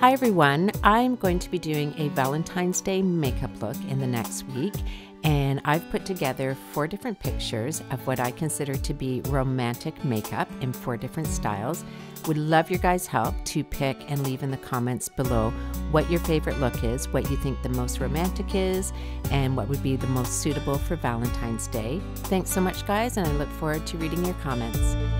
Hi everyone, I'm going to be doing a Valentine's Day makeup look in the next week and I've put together four different pictures of what I consider to be romantic makeup in four different styles. Would love your guys' help to pick and leave in the comments below what your favorite look is, what you think the most romantic is, and what would be the most suitable for Valentine's Day. Thanks so much guys and I look forward to reading your comments.